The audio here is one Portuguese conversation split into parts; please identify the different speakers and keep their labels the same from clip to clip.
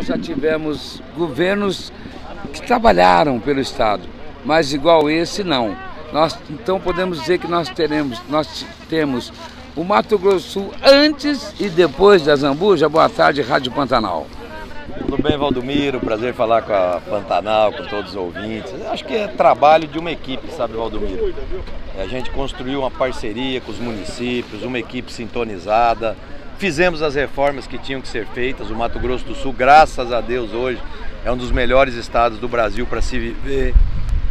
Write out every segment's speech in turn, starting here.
Speaker 1: nós já tivemos governos que trabalharam pelo Estado, mas igual esse não. Nós, então podemos dizer que nós teremos, nós temos o Mato Grosso Sul antes e depois da Zambuja. Boa tarde, Rádio Pantanal.
Speaker 2: Tudo bem, Valdomiro? Prazer falar com a Pantanal, com todos os ouvintes. Acho que é trabalho de uma equipe, sabe, Valdomiro? A gente construiu uma parceria com os municípios, uma equipe sintonizada. Fizemos as reformas que tinham que ser feitas. O Mato Grosso do Sul, graças a Deus, hoje é um dos melhores estados do Brasil para se viver.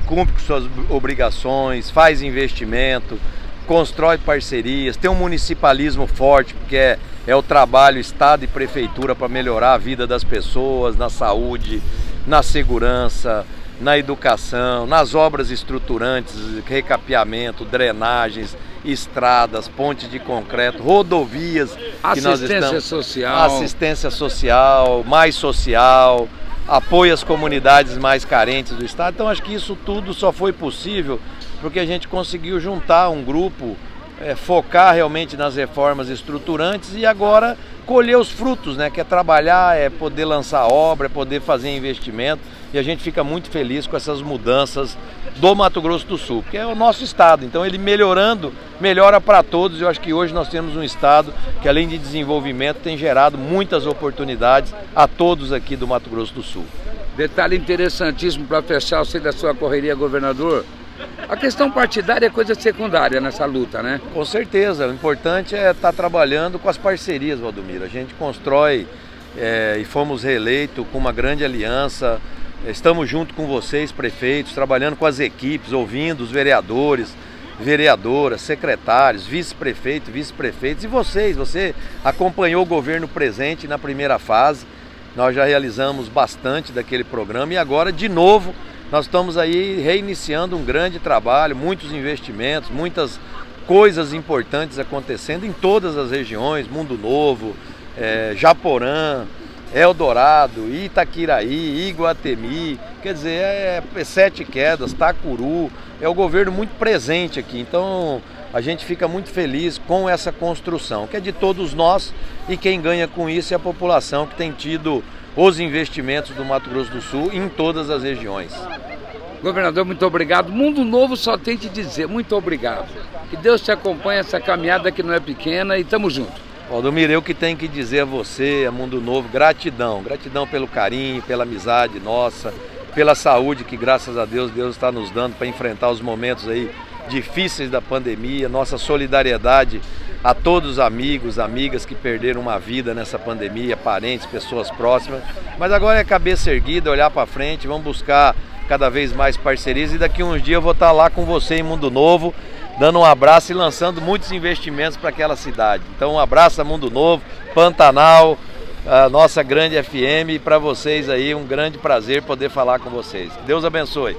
Speaker 2: Cumpre com suas obrigações, faz investimento, constrói parcerias, tem um municipalismo forte, porque é, é o trabalho Estado e Prefeitura para melhorar a vida das pessoas, na saúde, na segurança, na educação, nas obras estruturantes, recapeamento, drenagens, estradas, pontes de concreto, rodovias.
Speaker 1: Assistência
Speaker 2: estamos,
Speaker 1: social.
Speaker 2: Assistência social, mais social, apoio às comunidades mais carentes do estado. Então acho que isso tudo só foi possível porque a gente conseguiu juntar um grupo, é, focar realmente nas reformas estruturantes e agora colher os frutos, né? Que é trabalhar, é poder lançar obra, é poder fazer investimento. E a gente fica muito feliz com essas mudanças do Mato Grosso do Sul, que é o nosso estado. Então ele melhorando, melhora para todos. Eu acho que hoje nós temos um estado que além de desenvolvimento tem gerado muitas oportunidades a todos aqui do Mato Grosso do Sul.
Speaker 1: Detalhe interessantíssimo para fechar, eu sei da sua correria, governador. A questão partidária é coisa secundária nessa luta, né?
Speaker 2: Com certeza. O importante é estar tá trabalhando com as parcerias, Valdomiro. A gente constrói é, e fomos reeleitos com uma grande aliança. Estamos junto com vocês, prefeitos, trabalhando com as equipes, ouvindo os vereadores, vereadoras, secretários, vice-prefeito, vice-prefeitos e vocês. Você acompanhou o governo presente na primeira fase. Nós já realizamos bastante daquele programa e agora, de novo, nós estamos aí reiniciando um grande trabalho, muitos investimentos, muitas coisas importantes acontecendo em todas as regiões, Mundo Novo, é, Japorã, Eldorado, Itaquiraí, Iguatemi, quer dizer, é, é Sete Quedas, Tacuru, é o governo muito presente aqui. Então a gente fica muito feliz com essa construção, que é de todos nós e quem ganha com isso é a população que tem tido os investimentos do Mato Grosso do Sul em todas as regiões.
Speaker 1: Governador, muito obrigado. Mundo Novo só tem te dizer muito obrigado. Que Deus te acompanhe essa caminhada que não é pequena e tamo junto.
Speaker 2: Valdomiro, eu que tenho que dizer a você, a Mundo Novo, gratidão. Gratidão pelo carinho, pela amizade nossa, pela saúde que graças a Deus Deus está nos dando para enfrentar os momentos aí difíceis da pandemia. Nossa solidariedade a todos os amigos, amigas que perderam uma vida nessa pandemia, parentes, pessoas próximas. Mas agora é cabeça erguida, olhar para frente, vamos buscar cada vez mais parcerias e daqui a uns dias eu vou estar lá com você em Mundo Novo, dando um abraço e lançando muitos investimentos para aquela cidade. Então um abraço a Mundo Novo, Pantanal, a nossa grande FM e para vocês aí um grande prazer poder falar com vocês. Deus abençoe.